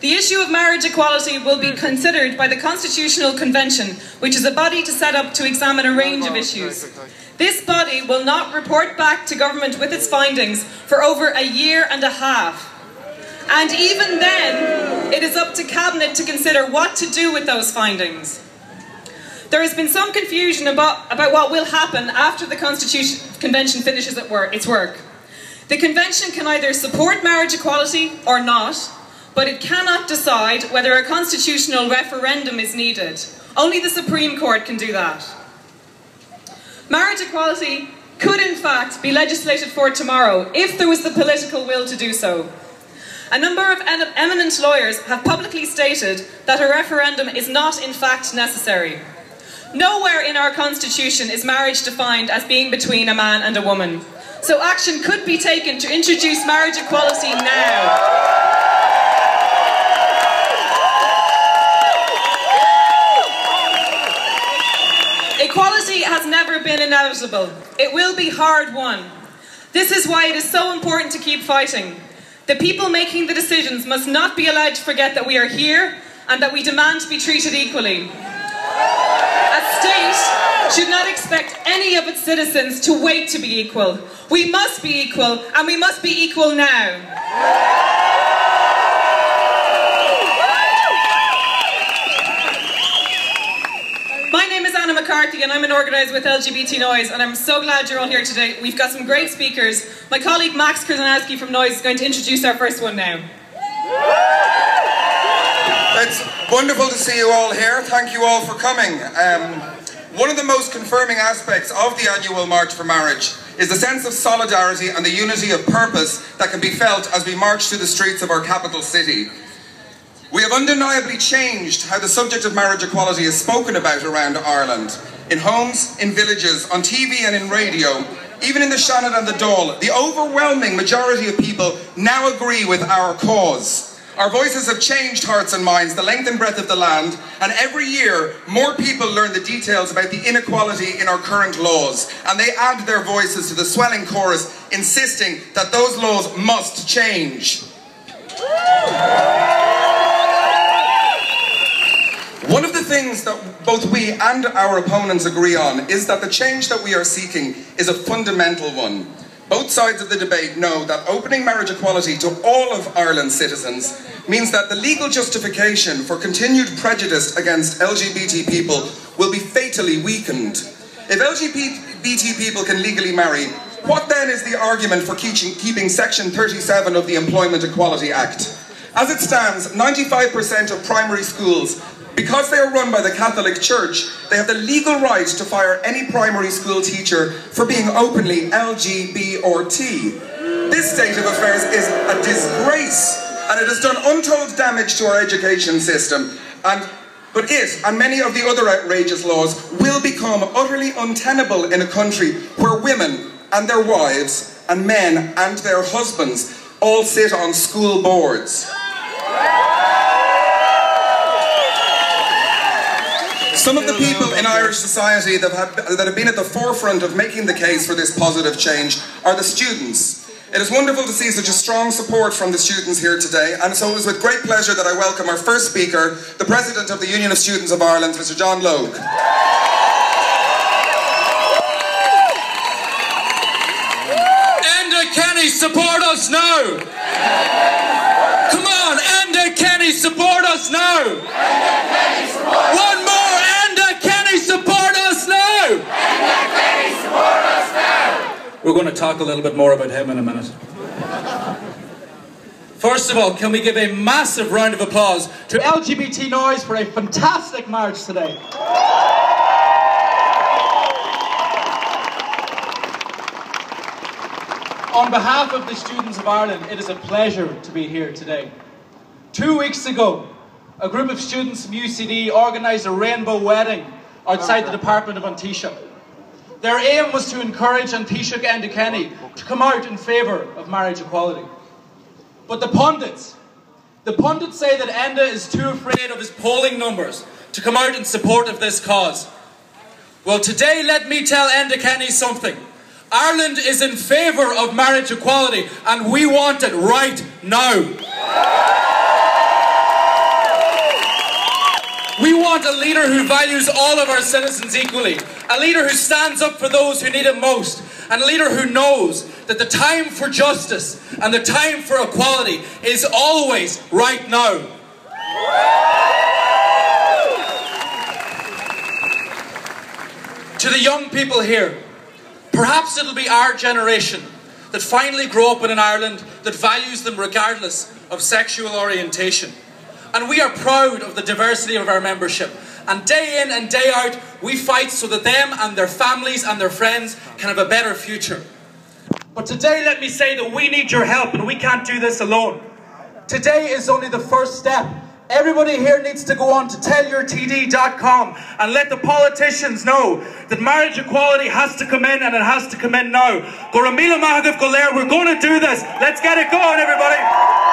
The issue of marriage equality will be considered by the Constitutional Convention, which is a body to set up to examine a range of issues. This body will not report back to government with its findings for over a year and a half. And even then, it is up to Cabinet to consider what to do with those findings. There has been some confusion about, about what will happen after the Constitution Convention finishes its work. The Convention can either support marriage equality or not, but it cannot decide whether a constitutional referendum is needed. Only the Supreme Court can do that. Marriage equality could in fact be legislated for tomorrow if there was the political will to do so. A number of eminent lawyers have publicly stated that a referendum is not in fact necessary. Nowhere in our constitution is marriage defined as being between a man and a woman. So action could be taken to introduce marriage equality now. Has never been inevitable. It will be hard won. This is why it is so important to keep fighting. The people making the decisions must not be allowed to forget that we are here and that we demand to be treated equally. A state should not expect any of its citizens to wait to be equal. We must be equal, and we must be equal now. McCarthy and I'm an organiser with LGBT Noise and I'm so glad you're all here today. We've got some great speakers. My colleague Max Krzyzanowski from Noise is going to introduce our first one now. It's wonderful to see you all here. Thank you all for coming. Um, one of the most confirming aspects of the annual March for Marriage is the sense of solidarity and the unity of purpose that can be felt as we march through the streets of our capital city. We have undeniably changed how the subject of marriage equality is spoken about around Ireland. In homes, in villages, on TV and in radio, even in the Seanad and the Dáil, the overwhelming majority of people now agree with our cause. Our voices have changed hearts and minds the length and breadth of the land, and every year more people learn the details about the inequality in our current laws, and they add their voices to the swelling chorus insisting that those laws must change. One of the things that both we and our opponents agree on is that the change that we are seeking is a fundamental one. Both sides of the debate know that opening marriage equality to all of Ireland's citizens means that the legal justification for continued prejudice against LGBT people will be fatally weakened. If LGBT people can legally marry, what then is the argument for keeping Section 37 of the Employment Equality Act? As it stands, 95% of primary schools because they are run by the Catholic Church, they have the legal right to fire any primary school teacher for being openly LGBT. This state of affairs is a disgrace, and it has done untold damage to our education system. And but it, and many of the other outrageous laws, will become utterly untenable in a country where women and their wives, and men and their husbands, all sit on school boards. Some of the people in Irish society that have, that have been at the forefront of making the case for this positive change are the students. It is wonderful to see such a strong support from the students here today, and so it is with great pleasure that I welcome our first speaker, the President of the Union of Students of Ireland, Mr John Logue. Enda Kenny, support us now! Come on, Enda Kenny, support us now! One more! We're going to talk a little bit more about him in a minute. First of all, can we give a massive round of applause to LGBT Noise for a fantastic march today? On behalf of the students of Ireland, it is a pleasure to be here today. Two weeks ago, a group of students from UCD organised a rainbow wedding outside the Department of An Taoiseach. Their aim was to encourage An Taoiseach Enda Kenny to come out in favour of marriage equality. But the pundits, the pundits say that Enda is too afraid of his polling numbers to come out in support of this cause. Well, today let me tell Enda Kenny something. Ireland is in favour of marriage equality and we want it right now. Want a leader who values all of our citizens equally, a leader who stands up for those who need it most, and a leader who knows that the time for justice and the time for equality is always right now. To the young people here, perhaps it'll be our generation that finally grow up in an Ireland that values them regardless of sexual orientation. And we are proud of the diversity of our membership. And day in and day out, we fight so that them and their families and their friends can have a better future. But today, let me say that we need your help and we can't do this alone. Today is only the first step. Everybody here needs to go on to tellyourtd.com and let the politicians know that marriage equality has to come in and it has to come in now. Goramila Mahagav Goler, we're going to do this. Let's get it going, everybody.